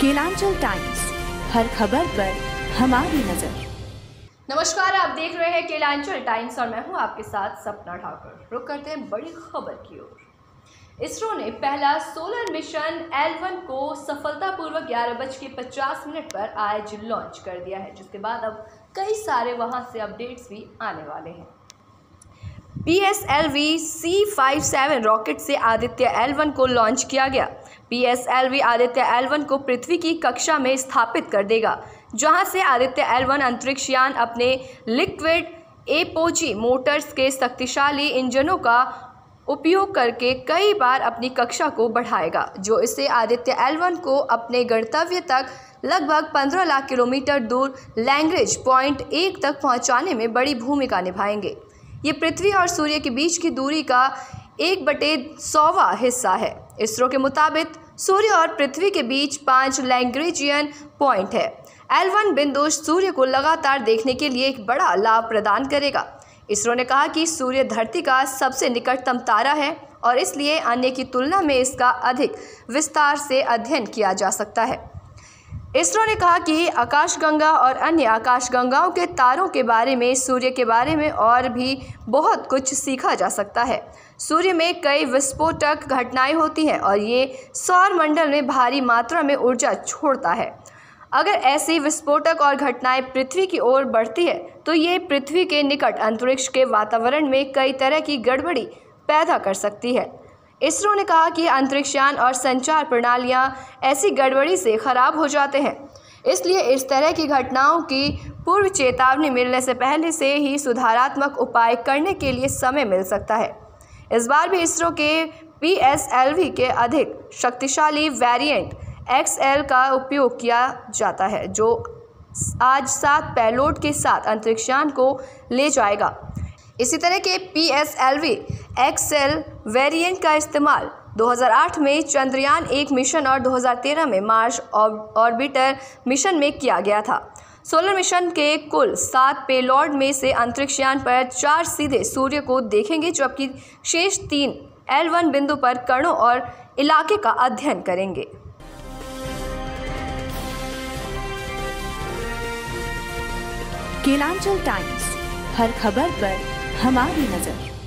Kelanchal times, हर खबर पर हमारी नज़र। नमस्कार, आप देख रहे हैं केलांचल टाइम्स और मैं हूँ आपके साथ सपना ठाकुर। रुक करते हैं बड़ी खबर की ओर। इसरो ने पहला सोलर मिशन एल को सफलतापूर्वक ग्यारह बज के पचास मिनट पर आज लॉन्च कर दिया है, जिसके बाद अब कई सारे वहाँ से अपडेट्स भी आने वाले हैं। P S L V C five seven rocket से आदित्य एल वन को लॉन्च किया गया। P S L V Aditya L one को पृथ्वी की कक्षा में स्थापित कर देगा, जहाँ से आदित्य एल वन अंतरिक्ष यान अपने लिक्विड एपोजी मोटर्स के शक्तिशाली इंजनों का उपयोग करके कई बार अपनी कक्षा को बढ़ाएगा, जो इसे आदित्य एल वन को अपने गंतव्य तक लगभग 15 लाख किलोमीटर दूर लैंग्वेज पॉइंट एक तक पहुँचाने में बड़ी भूमिका निभाएँगे। ये पृथ्वी और सूर्य के बीच की दूरी का एक बटे सौवा हिस्सा है। इसरो के मुताबिक सूर्य और पृथ्वी के बीच पाँच लैंग्रेजियन पॉइंट है। एल वन बिंदु सूर्य को लगातार देखने के लिए एक बड़ा लाभ प्रदान करेगा। इसरो ने कहा कि सूर्य धरती का सबसे निकटतम तारा है और इसलिए अन्य की तुलना में इसका अधिक विस्तार से अध्ययन किया जा सकता है। इसरो ने कहा कि आकाशगंगा और अन्य आकाशगंगाओं के तारों के बारे में, सूर्य के बारे में और भी बहुत कुछ सीखा जा सकता है। सूर्य में कई विस्फोटक घटनाएँ होती हैं और ये सौर मंडल में भारी मात्रा में ऊर्जा छोड़ता है। अगर ऐसी विस्फोटक और घटनाएँ पृथ्वी की ओर बढ़ती है तो ये पृथ्वी के निकट अंतरिक्ष के वातावरण में कई तरह की गड़बड़ी पैदा कर सकती है। इसरो ने कहा कि अंतरिक्षयान और संचार प्रणालियाँ ऐसी गड़बड़ी से खराब हो जाते हैं। इसलिए इस तरह की घटनाओं की पूर्व चेतावनी मिलने से पहले से ही सुधारात्मक उपाय करने के लिए समय मिल सकता है। इस बार भी इसरो के पीएसएलवी के अधिक शक्तिशाली वेरिएंट एक्सएल का उपयोग किया जाता है, जो आज सात पैलोट के साथ अंतरिक्षयान को ले जाएगा। इसी तरह के P S L V XL variant का इस्तेमाल 2008 में चंद्रयान एक मिशन और 2013 में मार्स ऑर्बिटर मिशन में किया गया था। सोलर मिशन के कुल सात पेलॉड में से अंतरिक्षयान पर चार सीधे सूर्य को देखेंगे, जबकि शेष तीन एल वन बिंदु पर कणों और इलाके का अध्ययन करेंगे। केलांचल टाइम्स, हर खबर पर हमारी नज़र।